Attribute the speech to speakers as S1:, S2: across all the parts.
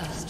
S1: First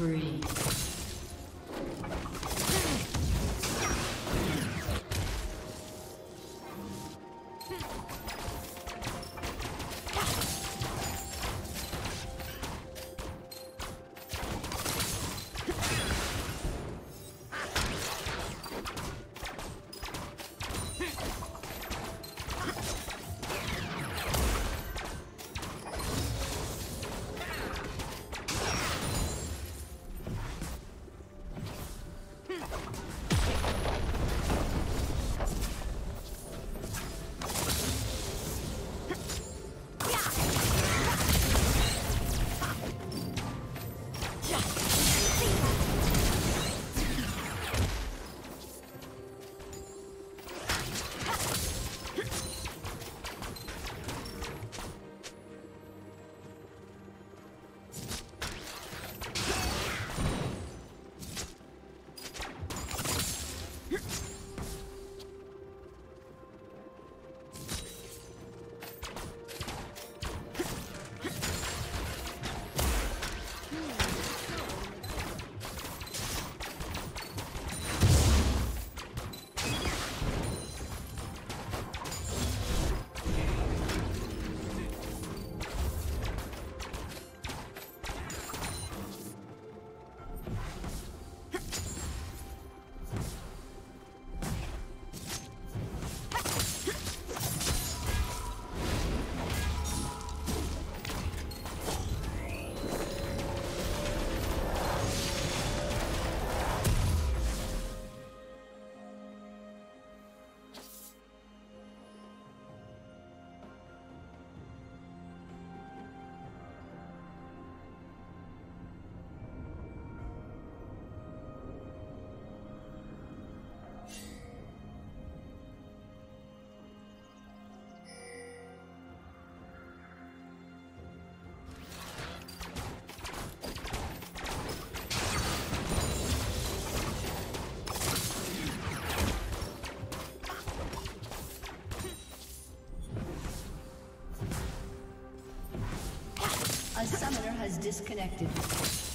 S1: Spree. has disconnected.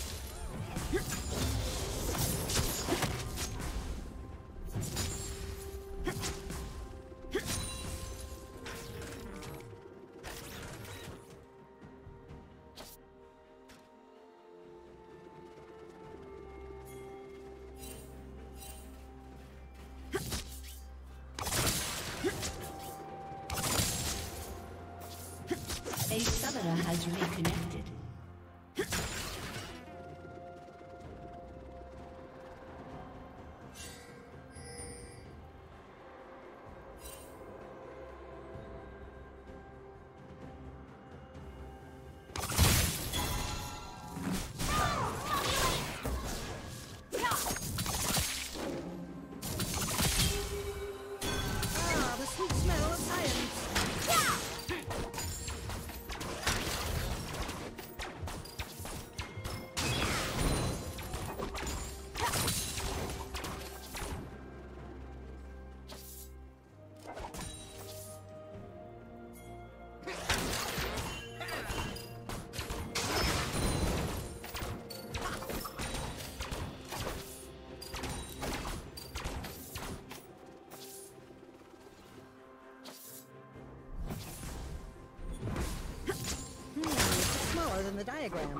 S2: the diagram.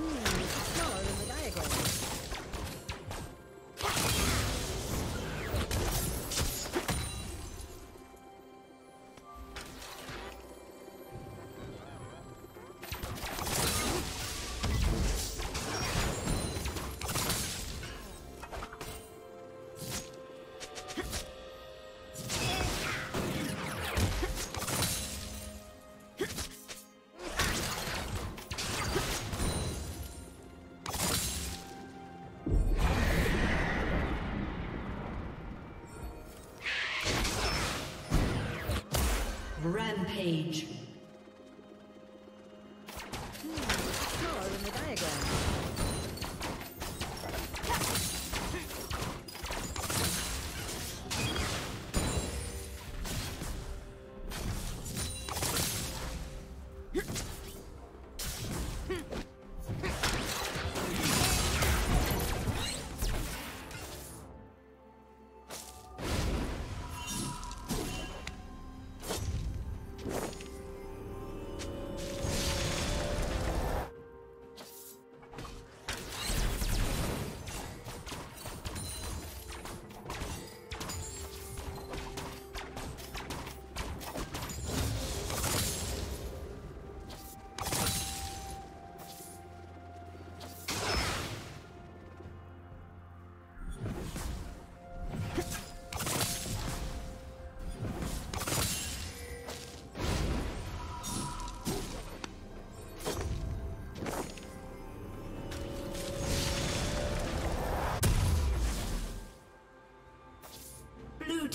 S2: Hmm, smaller than the diagram. Age.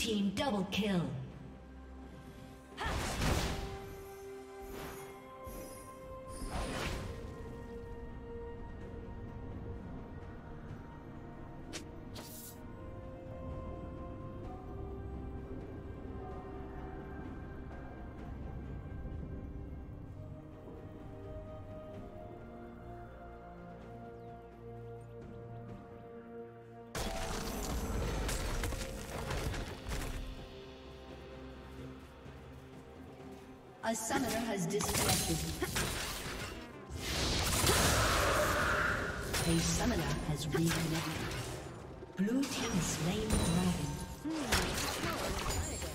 S1: Team double kill. Disconnected. A summoner has reconnected. Blue team slain dragon. Hmm.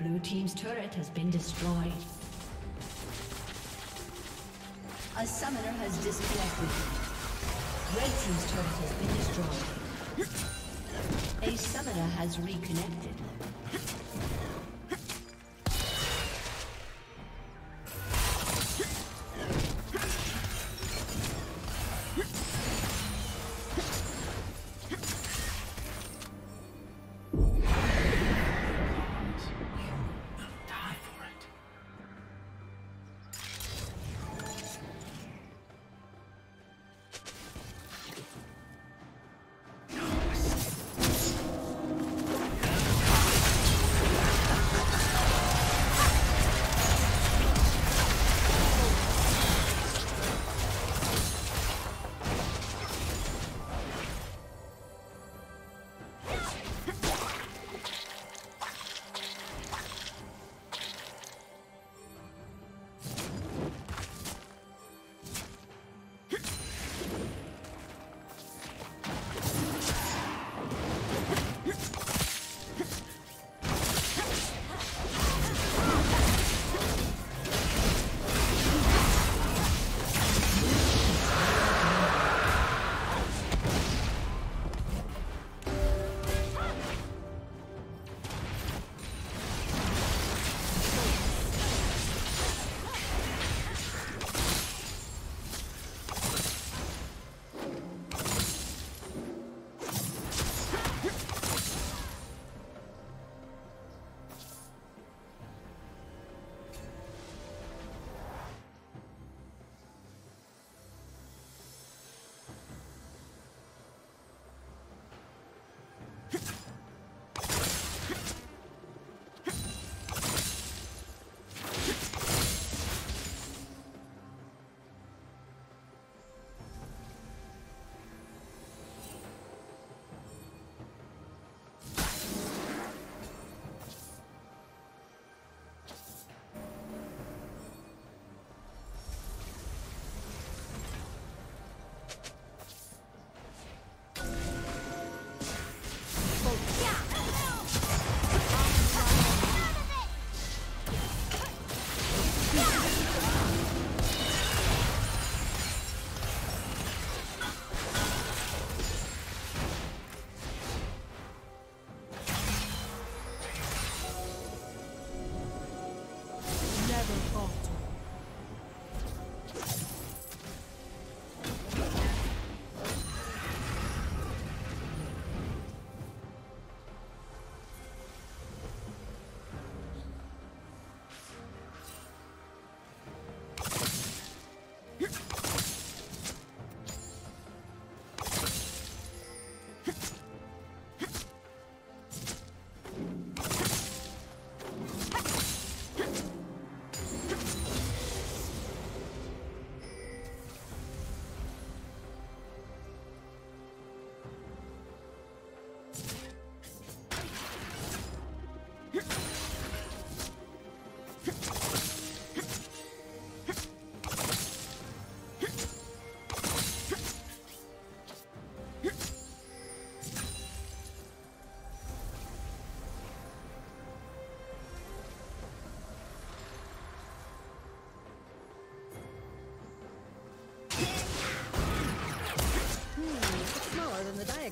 S1: Blue Team's turret has been destroyed. A summoner has disconnected. Red Team's turret has been destroyed. A summoner has reconnected.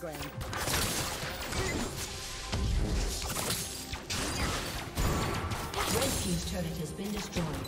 S2: Diagram.
S1: Red Team's turret has been destroyed.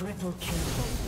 S1: Triple kill.